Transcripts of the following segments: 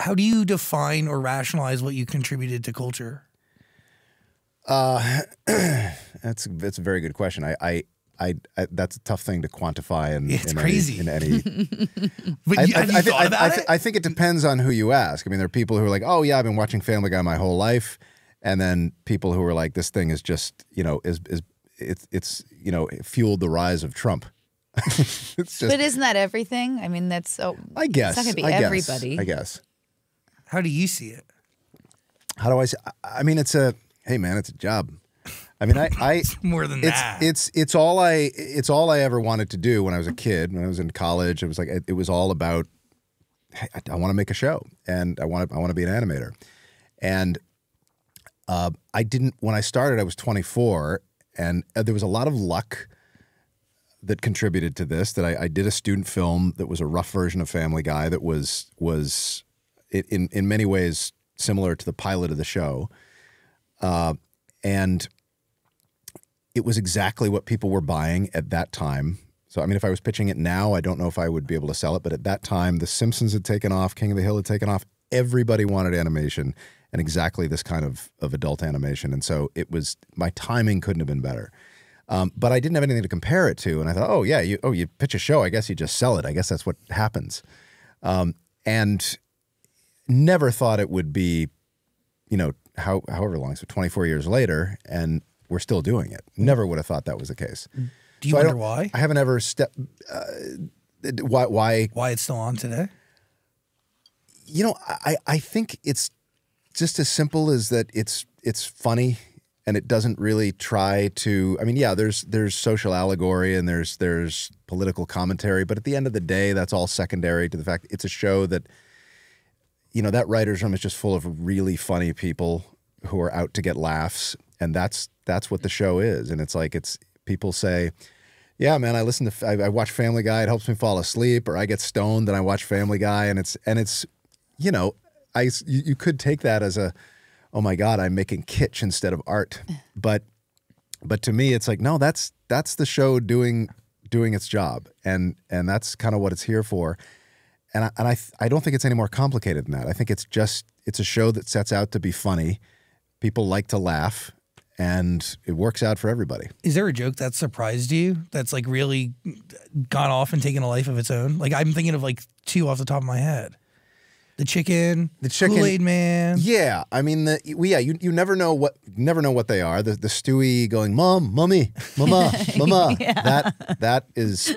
how do you define or rationalize what you contributed to culture? Uh, that's that's a very good question. I, I, I, I that's a tough thing to quantify in, It's in crazy. Any, in any. But I, you, I- you thought about it? I think it depends on who you ask. I mean, there are people who are like, "Oh yeah, I've been watching Family Guy my whole life," and then people who are like, "This thing is just you know is is it's it's you know it fueled the rise of Trump." it's just, But isn't that everything? I mean, that's so. I guess It's not going to be I guess, everybody. I guess. How do you see it? How do I see? I- I mean, it's a hey man, it's a job. I mean, I, I More than it's that. it's it's all I it's all I ever wanted to do when I was a kid. When I was in college, it was like it, it was all about hey, I, I want to make a show and I want to I want to be an animator. And uh, I didn't when I started. I was 24, and uh, there was a lot of luck that contributed to this. That I, I did a student film that was a rough version of Family Guy that was was in in many ways similar to the pilot of the show, uh, and it was exactly what people were buying at that time. So I mean, if I was pitching it now, I don't know if I would be able to sell it. But at that time, The Simpsons had taken off, King of the Hill had taken off. Everybody wanted animation and exactly this kind of of adult animation, and so it was my timing couldn't have been better. Um, but I didn't have anything to compare it to, and I thought, oh yeah, you oh you pitch a show, I guess you just sell it. I guess that's what happens. Um, and never thought it would be, you know, how however long, so 24 years later, and we're still doing it. Never would have thought that was the case. Do you So wonder don't- why? I haven't ever stepped. Uh, why? Why? Why it's still on today? You know, I I think it's just as simple as that. It's it's funny, and it doesn't really try to. I mean, yeah, there's there's social allegory and there's there's political commentary, but at the end of the day, that's all secondary to the fact it's a show that. You know that writers' room is just full of really funny people who are out to get laughs, and that's that's what the show is. And it's like it's people say, yeah, man, I listen to, I, I watch Family Guy. It helps me fall asleep, or I get stoned and I watch Family Guy, and it's and it's, you know, I, you, you could take that as a, oh my God, I'm making kitsch instead of art, but but to me, it's like no, that's that's the show doing doing its job, and and that's kind of what it's here for, and I, and I I don't think it's any more complicated than that. I think it's just it's a show that sets out to be funny. People like to laugh, and it works out for everybody. Is there a joke that surprised you that's like really gone off and taken a life of its own? Like I'm thinking of like two off the top of my head. The chicken, The chicken- Kool-Aid man. Yeah, I mean, the, well, yeah, you, you never know what never know what they are. The the Stewie going, mom, mummy, mama, mama. That that is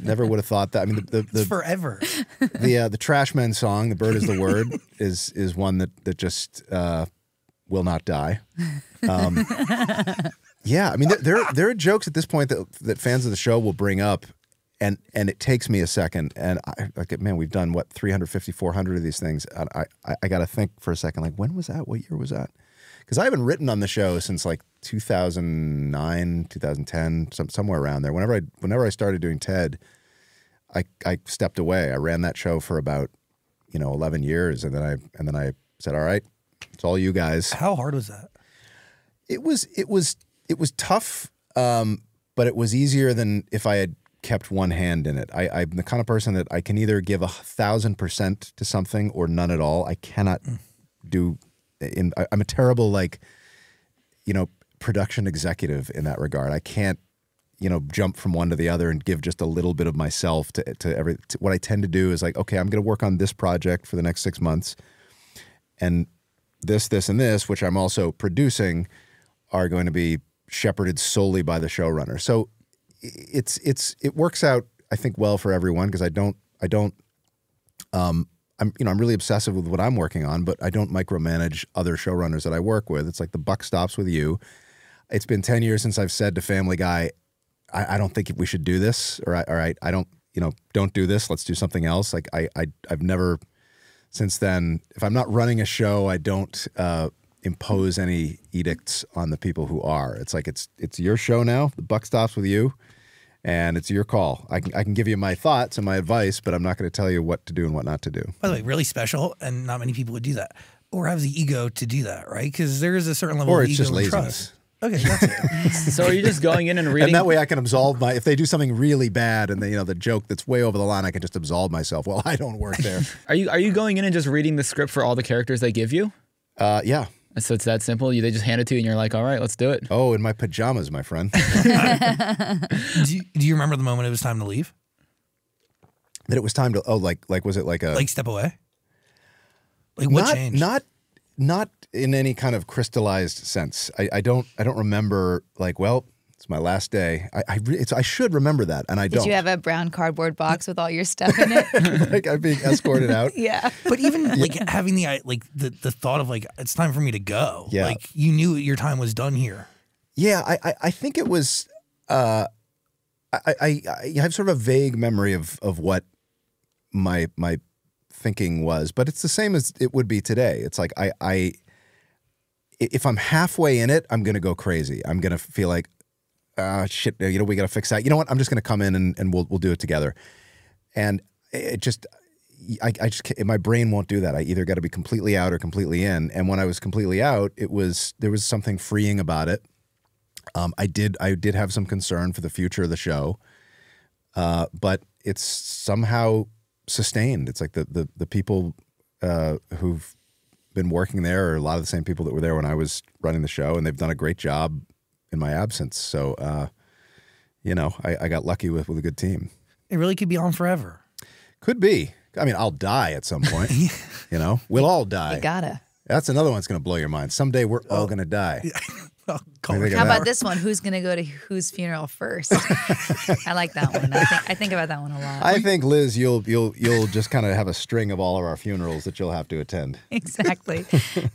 never would have thought that. I mean, the the the forever. the, uh, the Trashmen song, "The Bird Is the Word," is is one that that just uh, will not die. Um, yeah, I mean, there, there there are jokes at this point that that fans of the show will bring up. And, and it takes me a second, and I like man, we've done what 350, 400 of these things. I I, I got to think for a second, like when was that? What year was that? Because I haven't written on the show since like 2009, 2010, some, somewhere around there. Whenever I whenever I started doing Ted, I I stepped away. I ran that show for about you know 11 years, and then I and then I said, all right, it's all you guys. How hard was that? It was it was it was tough, um, but it was easier than if I had kept one hand in it. I, I'm the kind of person that I can either give a thousand percent to something or none at all. I cannot do. In I, I'm a terrible like, you know, production executive in that regard. I can't, you know, jump from one to the other and give just a little bit of myself to to every. To, what I tend to do is like, okay, I'm going to work on this project for the next six months, and this, this, and this, which I'm also producing, are going to be shepherded solely by the showrunner. So it's it's it works out, I think, well for everyone because I don't I don't um I'm you know I'm really obsessive with what I'm working on, but I don't micromanage other showrunners that I work with. It's like the buck stops with you. It's been ten years since I've said to Family Guy, I, I don't think we should do this, or I, right, I don't you know don't do this. Let's do something else. Like I I I've never since then. If I'm not running a show, I don't. Uh, impose any edicts on the people who are it's like it's it's your show now the buck stops with you and it's your call i can, I can give you my thoughts and my advice but i'm not going to tell you what to do and what not to do By the way, really special, and not many people would do that or have the ego to do that, right? Because there is a certain level or of it's ego just and laziness trust. Okay, that's it. So are you just going in and reading? And that way I can absolve my, if they do something really bad and they, you know, the joke that's way over the line, I can just absolve myself. Well, I don't work there. Are you are you going in and just reading the script for all the characters they give you? uh, yeah. So it's that simple. You they just hand it to you and you're like, all right, let's do it. Oh, in my pajamas, my friend. do, you, do you remember the moment it was time to leave? that it was time to, oh, like, like, was it like a, Like step away? Like what not, changed? not, not in any kind of crystallized sense. I, I don't, I don't remember like, well, it's my last day. I, I, re- it's, I should remember that. And I Did don't. Did you have a brown cardboard box with all your stuff in it? like I'm being escorted out. yeah. But even like having the like the, the thought of like it's time for me to go. Yeah. Like you knew your time was done here. Yeah, I, I, I think it was. Uh, I, I, I have sort of a vague memory of of what my my thinking was, but it's the same as it would be today. It's like I, I if I'm halfway in it, I'm gonna go crazy. I'm gonna feel like, ah, shit. You know, we gotta fix that. You know what? I'm just gonna come in and, and we'll we'll do it together. And it just. I, I just my brain won't do that. I either got to be completely out or completely in. And when I was completely out, it was there was something freeing about it. Um, I did I did have some concern for the future of the show, uh, but it's somehow sustained. It's like the the the people uh, who've been working there are a lot of the same people that were there when I was running the show, and they've done a great job in my absence. So, uh, you know, I, I got lucky with with a good team. It really could be on forever. Could be. I mean, I'll die at some point. you know, we'll all die. You gotta. That's another one that's going to blow your mind. Someday we're all going to die. Oh, call Maybe it. I How that. about this one? Who's gonna go to whose funeral first? I like that one. I think I think about that one a lot. I think Liz, you'll you'll you'll just kind of have a string of all of our funerals that you'll have to attend. exactly.